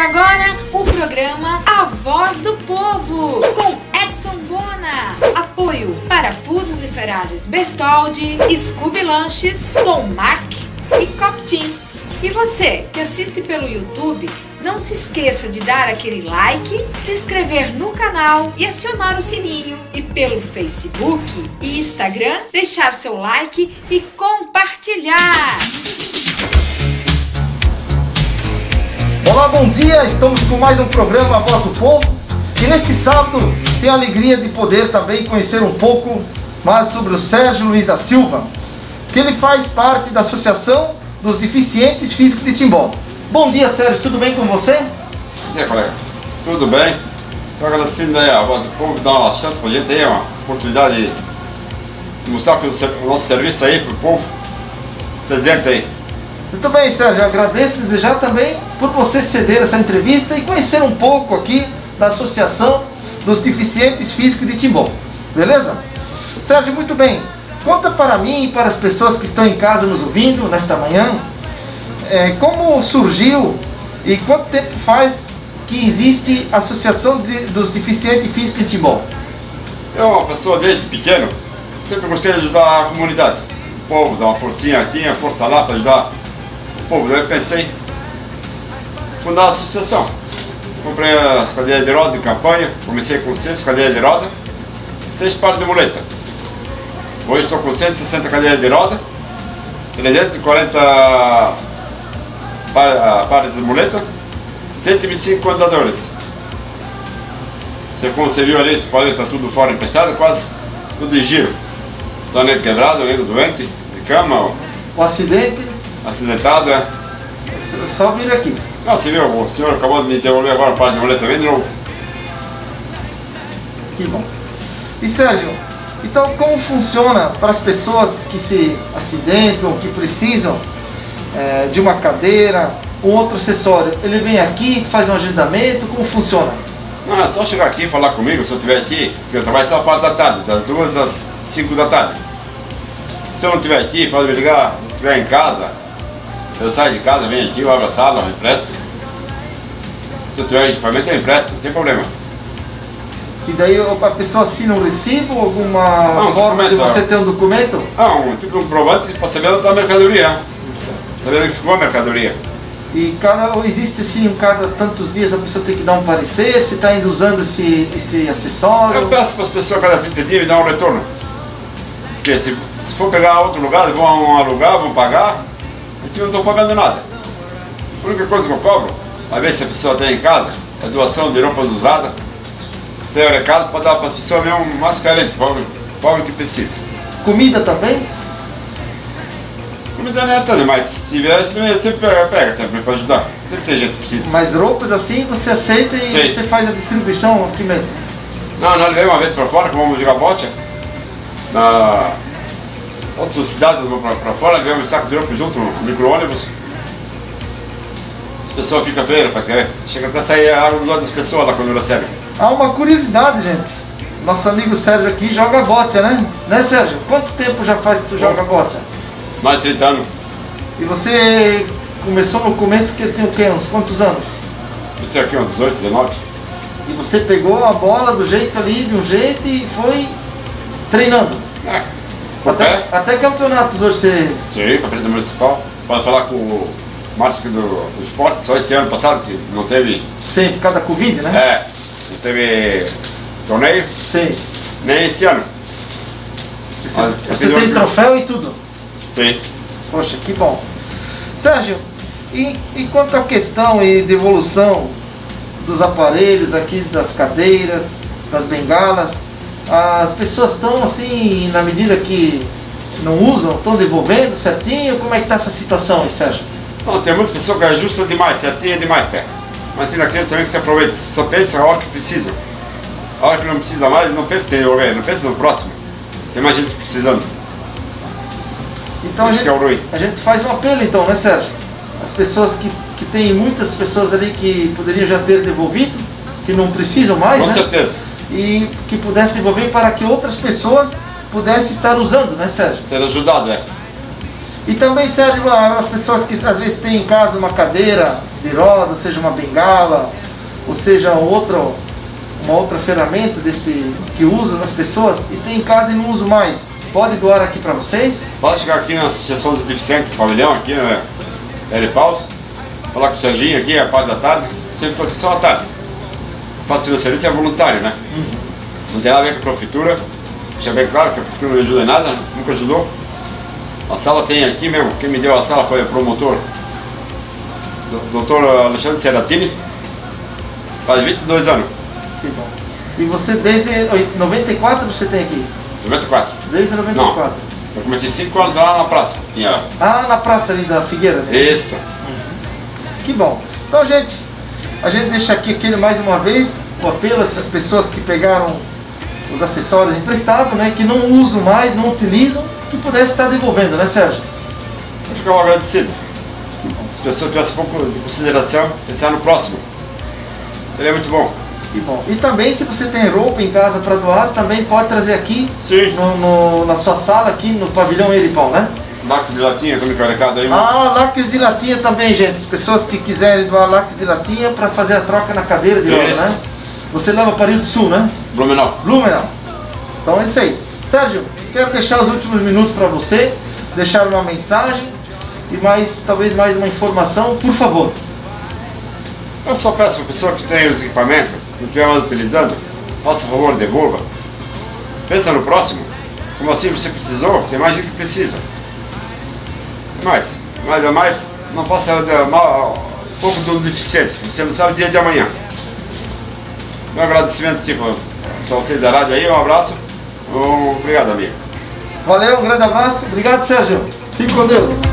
Começa agora o programa A Voz do Povo, com Edson Bona. Apoio Parafusos e Ferragens Bertoldi, Scooby Lanches, Tomac e Coptim. E você que assiste pelo YouTube, não se esqueça de dar aquele like, se inscrever no canal e acionar o sininho. E pelo Facebook e Instagram, deixar seu like e compartilhar. Olá, bom dia! Estamos com mais um programa A Voz do Povo e neste sábado tenho a alegria de poder também conhecer um pouco mais sobre o Sérgio Luiz da Silva, que ele faz parte da Associação dos Deficientes Físicos de Timbó. Bom dia, Sérgio, tudo bem com você? Bom dia, colega. Tudo bem? Estou agradecendo aí a Voz do Povo, dar uma chance para a gente aí, uma oportunidade de mostrar o nosso serviço aí para o povo presente aí. Muito bem, Sérgio, agradeço desejar também por você ceder essa entrevista e conhecer um pouco aqui da Associação dos Deficientes Físicos de Timbó. Beleza? Sérgio, muito bem. Conta para mim e para as pessoas que estão em casa nos ouvindo nesta manhã, é, como surgiu e quanto tempo faz que existe a Associação de, dos Deficientes Físicos de Timbó? Eu, uma pessoa desde pequeno, sempre gostei de ajudar a comunidade. O povo, dar uma forcinha, tinha força lá para ajudar povo. Eu pensei em fundar a associação. Comprei as cadeiras de roda de campanha, comecei com seis cadeiras de roda, seis pares de muleta. Hoje estou com 160 cadeiras de roda, 340 pares de muleta, 125 andadores. Você, como você viu ali, esse palito está tudo fora emprestado, quase tudo de giro. Só nele quebrado, ele doente, de cama, O acidente, acidentado, é. só vir aqui. Não, você viu, o senhor acabou de me devolver agora o par de muleta, vem de novo. Que bom. E Sérgio, então como funciona para as pessoas que se acidentam, que precisam é, de uma cadeira, um outro acessório? Ele vem aqui, faz um agendamento, como funciona? Não, é só chegar aqui e falar comigo se eu estiver aqui, porque eu trabalho só a parte da tarde, das duas às cinco da tarde. Se eu não estiver aqui, pode me ligar, estiver em casa, eu saio de casa, venho aqui, eu abro a sala, eu empresto. Se eu tiver equipamento, eu empresto, não tem problema. E daí a pessoa assina um recibo, alguma Não, forma de você ter um documento? Um tipo de comprovante para saber onde está a mercadoria? Saber onde ficou a mercadoria. E cada, existe sim, cada tantos dias a pessoa tem que dar um parecer, se está ainda usando esse, esse acessório. Eu peço para as pessoas cada 30 dias me dar um retorno. Porque se, se for pegar outro lugar, vão alugar, vão pagar, aqui eu não estou pagando nada. A única coisa que eu cobro, a ver se a pessoa tem em casa, é doação de roupas usadas, sem recado para dar para as pessoas mesmo mais carentes, pobre, pobre que precisa. Comida também? Comida não é tanto, mas se vier, também sempre pega, pega sempre para ajudar. Sempre tem gente que precisa. Mas roupas assim você aceita e Sim. você faz a distribuição aqui mesmo. Não, nós levamos uma vez para fora, que vamos jogar bote. Na outra cidade, vamos para, fora, levamos um saco de roupa junto no micro-ônibus. As pessoas ficam feiras, porque chega até a sair a água dos olhos das pessoas lá quando recebe. Há uma curiosidade, gente. Nosso amigo Sérgio aqui joga bote, né? Né, Sérgio? Quanto tempo já faz que tu joga bote? Mais de 30 anos. E você começou no começo que tem o quê? Uns quantos anos? Eu tenho aqui uns 18, 19. E você pegou a bola do jeito ali, de um jeito e foi treinando. É. Até, até campeonatos hoje você. Sim, campeonato municipal. Pode falar com o Márcio do, do esporte, só esse ano passado que não teve. Sim, por causa da Covid, né? É, não teve torneio, Sim. nem esse ano. Você, Ah, você tem fiz- troféu e tudo. Sim. Poxa, que bom. Sérgio, e, e quanto à questão e de evolução dos aparelhos aqui, das cadeiras, das bengalas, as pessoas estão assim, na medida que não usam, estão devolvendo certinho? Como é que está essa situação aí, Sérgio? Não, tem muita pessoa que ajusta demais, certinha demais, tem. Mas tem daqueles também que se aproveita, só pensa a hora que precisa. A hora que não precisa mais, não pensa em devolver, não pensa no próximo. Tem mais gente precisando. Então a Isso gente, que é o ruim. a gente faz um apelo então, né Sérgio? As pessoas que, que tem muitas pessoas ali que poderiam já ter devolvido, que não precisam mais, Com né? certeza. E que pudesse devolver para que outras pessoas pudessem estar usando, né Sérgio? Ser ajudado, é. E também, Sérgio, as pessoas que às vezes têm em casa uma cadeira de roda, seja uma bengala, ou seja outra, uma outra ferramenta desse que usam as pessoas e tem em casa e não usa mais. Pode doar aqui para vocês? Pode chegar aqui na Associação dos Deficientes, pavilhão aqui, né? L Paus, falar com o Serginho aqui, a parte da tarde, sempre estou aqui só à tarde. Faço meu serviço, é voluntário, né? Não tem nada a ver com a prefeitura, deixa bem claro que a prefeitura não ajuda em nada, nunca ajudou. A sala tem aqui mesmo, quem me deu a sala foi o promotor, do- doutor Alexandre Seratini, faz 22 anos, Que bom. E você desde oi- 94 você tem aqui? 94. Desde 94. Eu comecei 5 anos lá na praça, tinha. Ah, na praça ali da Figueira. né? Isto. Que bom. Então, gente, a gente deixa aqui aquele mais uma vez o apelo às pessoas que pegaram os acessórios emprestados, né, que não usam mais, não utilizam, que pudesse estar devolvendo, né, Sérgio? Eu ficava agradecido. Se as pessoas tivessem um pouco de consideração, pensar no próximo. Seria muito bom. Que bom. E também, se você tem roupa em casa para doar, também pode trazer aqui Sim. no, no- na sua sala, aqui no pavilhão Eripão, né? Lacre de latinha, como que é o recado aí, mano? Ah, lacres de latinha também, gente. As pessoas que quiserem doar lacres de latinha para fazer a troca na cadeira de roda, né? Você leva para Rio do Sul, né? Blumenau. Blumenau. Então é isso aí. Sérgio, quero deixar os últimos minutos para você, deixar uma mensagem e mais, talvez mais uma informação, por favor. Eu só peço para a pessoa que tem os equipamentos, não estiver mais utilizando, faça favor, devolva. Pensa no próximo. Como assim você precisou, tem mais gente que precisa. E mais, a mais, não faça um pouco do deficiente, você não sabe o dia de amanhã. Meu agradecimento tipo, para vocês da rádio aí, um abraço. Um, obrigado, amigo. Valeu, um grande abraço. Obrigado, Sérgio. Fique com Deus.